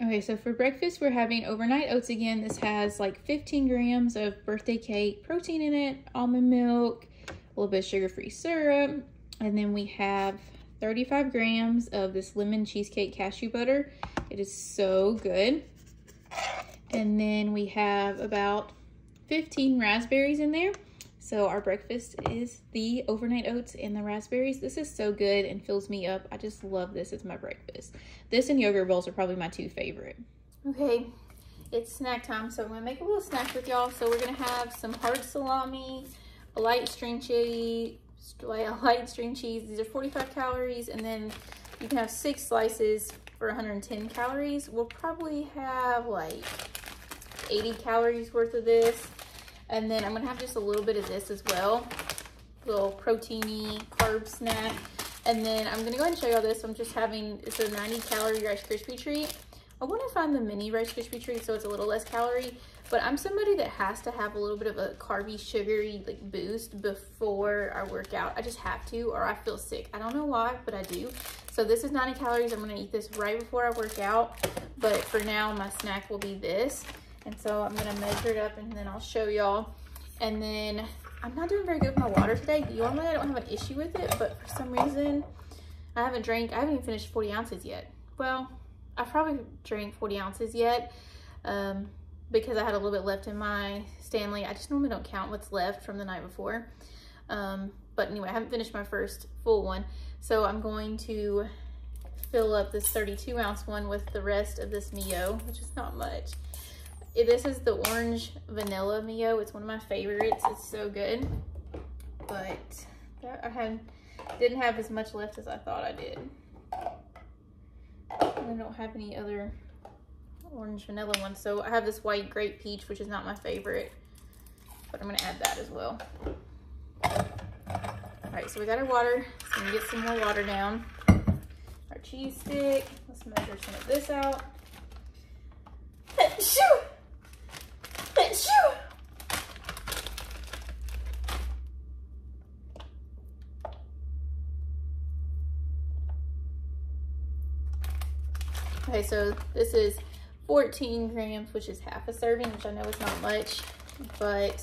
Okay, so for breakfast, we're having overnight oats again. This has like 15 grams of birthday cake, protein in it, almond milk, a little bit of sugar-free syrup, and then we have 35 grams of this lemon cheesecake cashew butter. It is so good. And then we have about 15 raspberries in there. So our breakfast is the overnight oats and the raspberries. This is so good and fills me up. I just love this as my breakfast. This and yogurt bowls are probably my two favorite. Okay, it's snack time. So I'm gonna make a little snack with y'all. So we're gonna have some hard salami, a light string cheese, a light string cheese. These are 45 calories. And then you can have six slices for 110 calories. We'll probably have like 80 calories worth of this. And then I'm gonna have just a little bit of this as well. Little proteiny carb snack. And then I'm gonna go ahead and show y'all this. I'm just having, it's a 90 calorie Rice Krispie treat. I wanna find the mini Rice Krispie treat so it's a little less calorie. But I'm somebody that has to have a little bit of a carby, sugary like boost before I work out. I just have to or I feel sick. I don't know why, but I do. So this is 90 calories. I'm gonna eat this right before I work out. But for now, my snack will be this. And so I'm gonna measure it up and then I'll show y'all. And then I'm not doing very good with my water today. Normally I don't have an issue with it, but for some reason I haven't drank, I haven't even finished 40 ounces yet. Well, I probably drank 40 ounces yet um, because I had a little bit left in my Stanley. I just normally don't count what's left from the night before. Um, but anyway, I haven't finished my first full one. So I'm going to fill up this 32 ounce one with the rest of this Mio, which is not much. This is the orange vanilla Mio. It's one of my favorites. It's so good. But I had, didn't have as much left as I thought I did. I don't have any other orange vanilla ones. So I have this white grape peach, which is not my favorite. But I'm going to add that as well. All right, so we got our water. So we get some more water down. Our cheese stick. Let's measure some of this out. Shoot! Okay, so this is 14 grams, which is half a serving, which I know is not much, but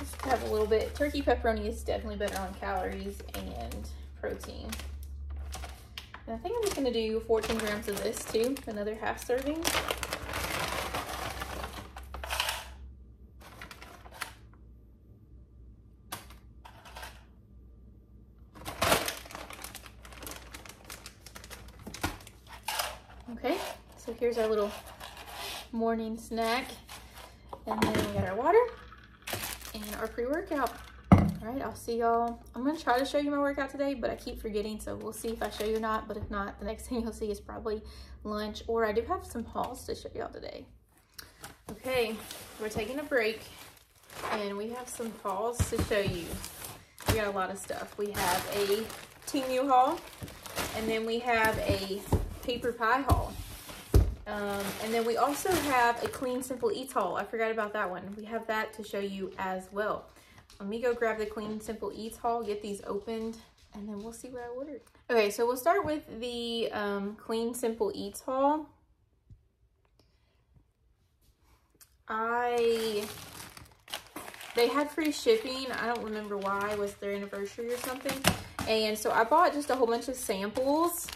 just have a little bit. Turkey pepperoni is definitely better on calories and protein. And I think I'm just gonna do 14 grams of this too, another half serving. Okay, so here's our little morning snack. And then we got our water and our pre-workout. All right, I'll see y'all. I'm gonna try to show you my workout today, but I keep forgetting, so we'll see if I show you or not. But if not, the next thing you'll see is probably lunch, or I do have some hauls to show y'all today. Okay, we're taking a break, and we have some hauls to show you. We got a lot of stuff. We have a Temu haul, and then we have a paper pie haul. Um, and then we also have a Clean Simple Eats haul. I forgot about that one. We have that to show you as well. Let me go grab the Clean Simple Eats haul, get these opened, and then we'll see what I ordered. Okay, so we'll start with the um, Clean Simple Eats haul. I, they had free shipping. I don't remember why. Was their anniversary or something? And so I bought just a whole bunch of samples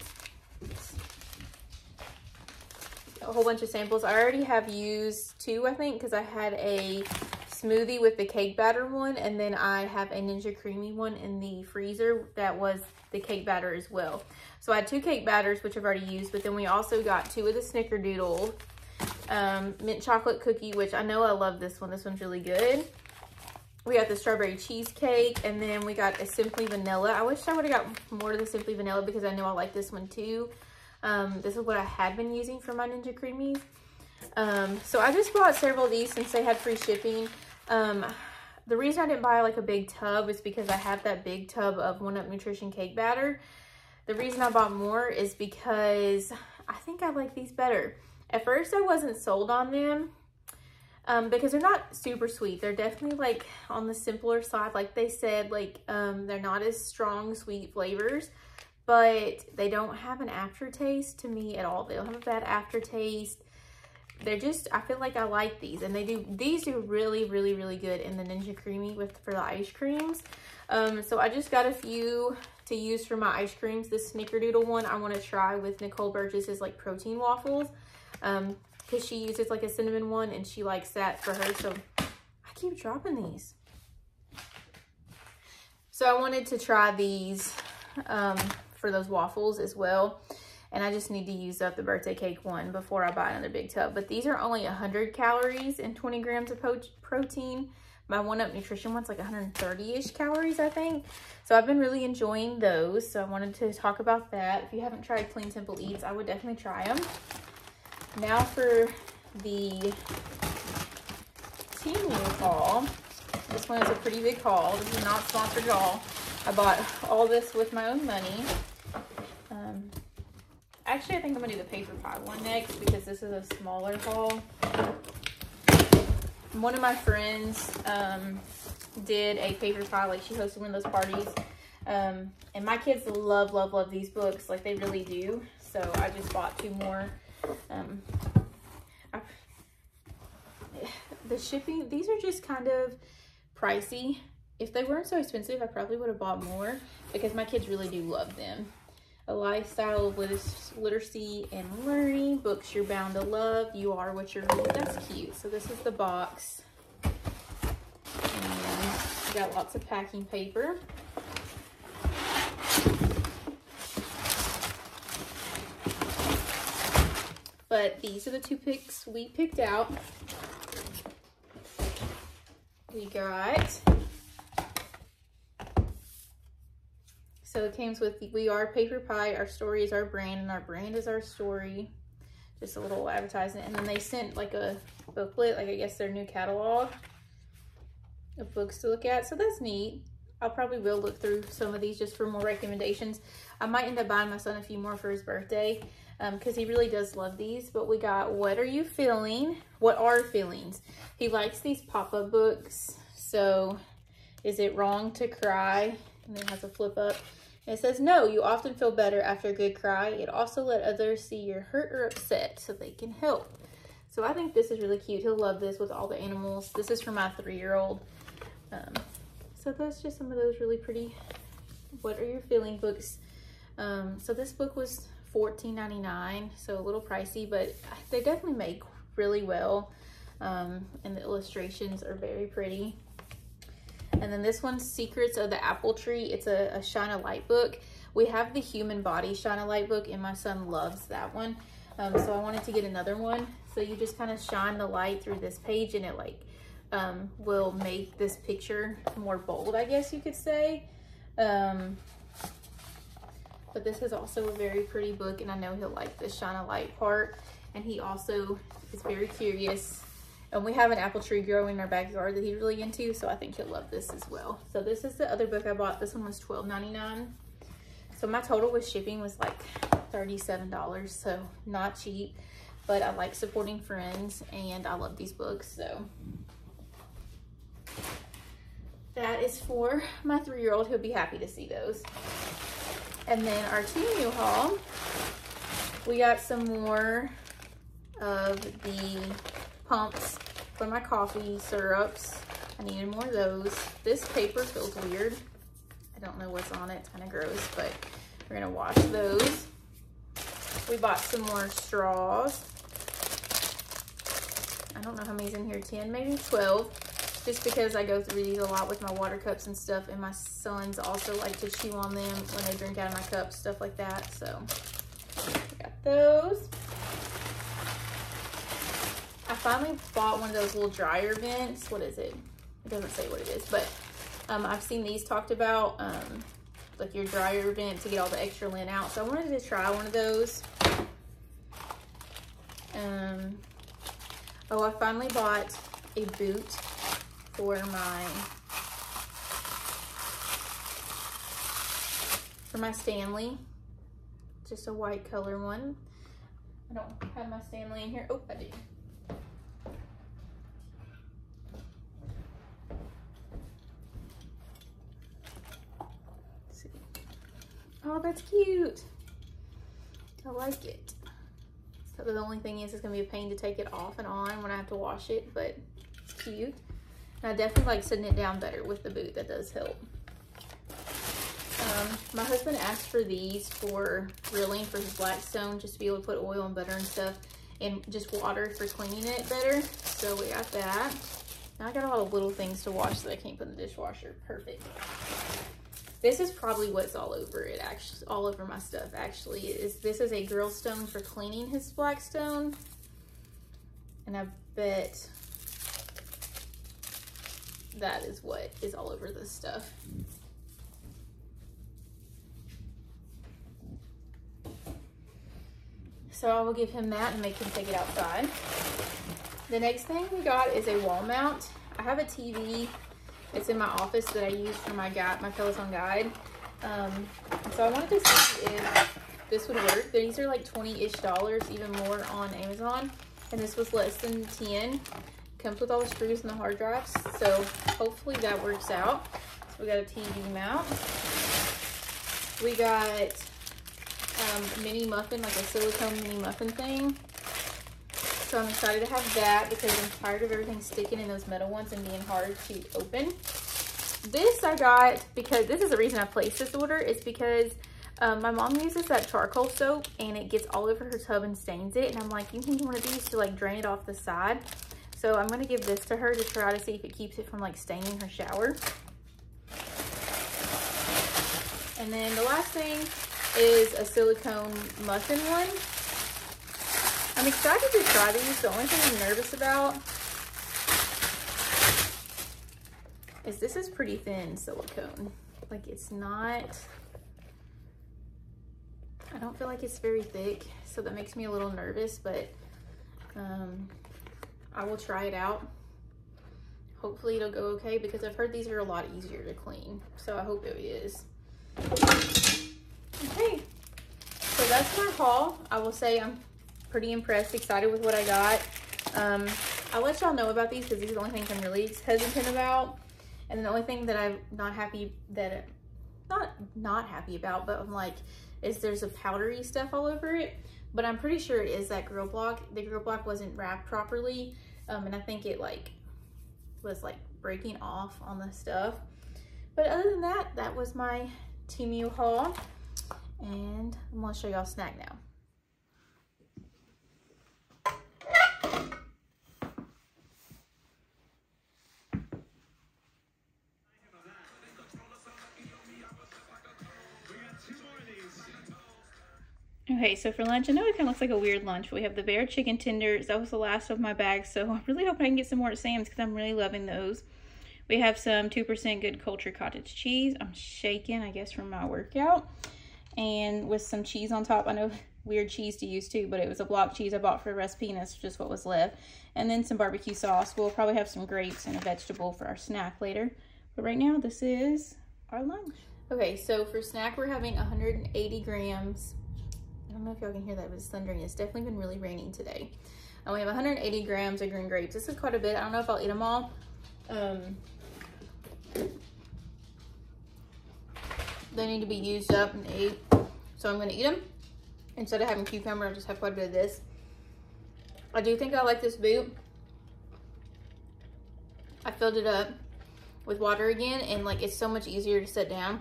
a whole bunch of samples. I already have used two, I think, because I had a smoothie with the cake batter one, and then I have a Ninja Creami one in the freezer that was the cake batter as well. So I had two cake batters, which I've already used, but then we also got two of the Snickerdoodle um, mint chocolate cookie, which I know I love this one. This one's really good. We got the strawberry cheesecake, and then we got a Simply Vanilla. I wish I would have got more of the Simply Vanilla because I know I like this one too. Um, this is what I had been using for my Ninja Creamis. Um, so I just bought several of these since they had free shipping. Um, the reason I didn't buy like a big tub is because I have that big tub of One Up Nutrition cake batter. The reason I bought more is because I think I like these better. At first I wasn't sold on them um, because they're not super sweet. They're definitely like on the simpler side. Like they said, like um, they're not as strong sweet flavors but they don't have an aftertaste to me at all. They don't have a bad aftertaste. They're just, I feel like I like these. And they do, these do really, really, really good in the Ninja Creami with for the ice creams. Um, so I just got a few to use for my ice creams. This Snickerdoodle one I want to try with Nicole Burgess's like protein waffles. Um, because she uses like a cinnamon one and she likes that for her. So I keep dropping these. So I wanted to try these um, for those waffles as well. And I just need to use up the birthday cake one before I buy another big tub. But these are only 100 calories and 20 grams of protein. My One Up Nutrition one's like 130-ish calories, I think. So I've been really enjoying those. So I wanted to talk about that. If you haven't tried Clean Simple Eats, I would definitely try them. Now for the Temu haul. This one is a pretty big haul. This is not sponsored at all. I bought all this with my own money. Um, actually, I think I'm going to do the paper pie one next because this is a smaller haul. One of my friends um, did a paper pie, like she hosted one of those parties. Um, and my kids love, love, love these books. Like they really do. So I just bought two more. Um, I, the shipping, these are just kind of pricey. If they weren't so expensive, I probably would have bought more because my kids really do love them. A lifestyle of literacy and learning, books you're bound to love, you are what you're reading. That's cute. So this is the box. And got lots of packing paper. But these are the two picks we picked out. We got, so it comes with, we are Paper Pie, our story is our brand, and our brand is our story. Just a little advertisement. And then they sent like a booklet, like I guess their new catalog of books to look at. So that's neat. I'll probably will look through some of these just for more recommendations. I might end up buying my son a few more for his birthday because um, he really does love these. But we got What Are You Feeling? What Are Feelings? He likes these pop-up books. So is it wrong to cry? And it has a flip up. It says, no, you often feel better after a good cry. It also let others see you're hurt or upset so they can help. So I think this is really cute. He'll love this with all the animals. This is for my three-year-old. Um, so that's just some of those really pretty, what are your feeling books. Um, so this book was $14.99, so a little pricey, but they definitely make really well. Um, and the illustrations are very pretty. And then this one's Secrets of the Apple Tree. It's a, a Shine a Light book. We have the Human Body Shine a Light book, and my son loves that one. Um, so I wanted to get another one. So you just kind of shine the light through this page, and it like um, will make this picture more bold, I guess you could say. Um, but this is also a very pretty book and I know he'll like the shine a light part. And he also is very curious. And we have an apple tree growing in our backyard that he's really into, so I think he'll love this as well. So this is the other book I bought. This one was $12.99. So my total with shipping was like $37, so not cheap. But I like supporting friends and I love these books, so that is for my three-year-old. He'll be happy to see those. And then our Temu haul, we got some more of the pumps for my coffee syrups. I needed more of those. This paper feels weird. I don't know what's on it. Kind of gross, but we're to wash those. We bought some more straws. I don't know how many's in here, 10, maybe 12 just because I go through these a lot with my water cups and stuff, and my sons also like to chew on them when they drink out of my cups, stuff like that. So, got those. Finally bought one of those little dryer vents. What is it? It doesn't say what it is, but um, I've seen these talked about, um, like your dryer vent to get all the extra lint out. So I wanted to try one of those. Um, oh, I finally bought a boot for my for my Stanley. Just a white color one. I don't have my Stanley in here. Oh, I do. Oh, that's cute. I like it. So the only thing is it's gonna be a pain to take it off and on when I have to wash it, but it's cute. And I definitely like sitting it down better with the boot. That does help. Um, my husband asked for these for grilling for his Blackstone, just to be able to put oil and butter and stuff, and just water for cleaning it better. So we got that. Now I got a lot of little things to wash that I can't put in the dishwasher. Perfect. This is probably what's all over it, actually, all over my stuff, actually. Is This is a grill stone for cleaning his Blackstone. And I bet that is what is all over this stuff. So I will give him that and make him take it outside. The next thing we got is a wall mount. I have a TV. It's in my office that I use for my guide, my Peloton guide. Um, so I wanted to see if this would work. These are like 20-ish dollars, even more on Amazon. And this was less than 10. Comes with all the screws and the hard drives. So hopefully that works out. So we got a TV mount. We got um, mini muffin, like a silicone mini muffin thing. So I'm excited to have that because I'm tired of everything sticking in those metal ones and being hard to open. This I got because this is the reason I placed this order. is because um, my mom uses that charcoal soap and it gets all over her tub and stains it. And I'm like, you need one of these to like drain it off the side. So I'm going to give this to her to try to see if it keeps it from like staining her shower. And then the last thing is a silicone muffin one. I'm excited to try these. The only thing I'm nervous about is this is pretty thin silicone. Like it's not, I don't feel like it's very thick. So that makes me a little nervous, but um, I will try it out. Hopefully it'll go okay because I've heard these are a lot easier to clean. So I hope it is. Okay, so that's my haul. I will say I'm pretty impressed, excited with what I got. Um, I'll let y'all know about these because these are the only things I'm really hesitant about. And the only thing that I'm not happy that, not not happy about, but I'm like, is there's a powdery stuff all over it. But I'm pretty sure it is that grill block. The grill block wasn't wrapped properly. Um, and I think it like was like breaking off on the stuff. But other than that, that was my Temu haul. And I'm gonna show y'all snack now. Okay, so for lunch, I know it kind of looks like a weird lunch. but We have the Bare chicken tenders. That was the last of my bag, so I'm really hope I can get some more at Sam's because I'm really loving those. We have some 2% good culture cottage cheese. I'm shaking, I guess, from my workout and with some cheese on top. I know weird cheese to use too, but it was a block cheese I bought for a recipe and that's just what was left. And then some barbecue sauce. We'll probably have some grapes and a vegetable for our snack later. But right now, this is our lunch. Okay, so for snack, we're having 180 grams. Don't know if y'all can hear that, but it's thundering. It's definitely been really raining today. And we have 180 grams of green grapes. This is quite a bit. I don't know if I'll eat them all. Um, they need to be used up and ate. So I'm gonna eat them. Instead of having cucumber, I'll just have quite a bit of this. I do think I like this boot. I filled it up with water again and like it's so much easier to sit down.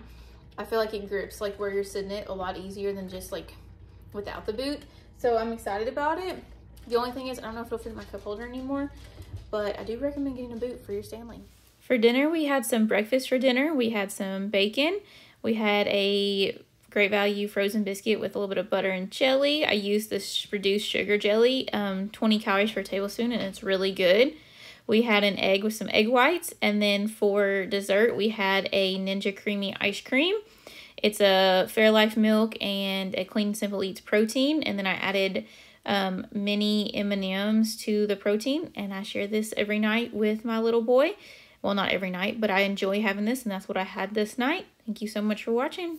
I feel like it grips like where you're sitting it a lot easier than just like without the boot. So I'm excited about it. The only thing is I don't know if it'll fit my cup holder anymore, but I do recommend getting a boot for your Stanley. For dinner, we had some breakfast for dinner. We had some bacon. We had a great value frozen biscuit with a little bit of butter and jelly. I used this reduced sugar jelly, um, 20 calories per tablespoon, and it's really good. We had an egg with some egg whites, and then for dessert, we had a Ninja Creami ice cream. It's a Fairlife milk and a Clean Simple Eats protein, and then I added um, mini M&Ms to the protein, and I share this every night with my little boy. Well, not every night, but I enjoy having this, and that's what I had this night. Thank you so much for watching.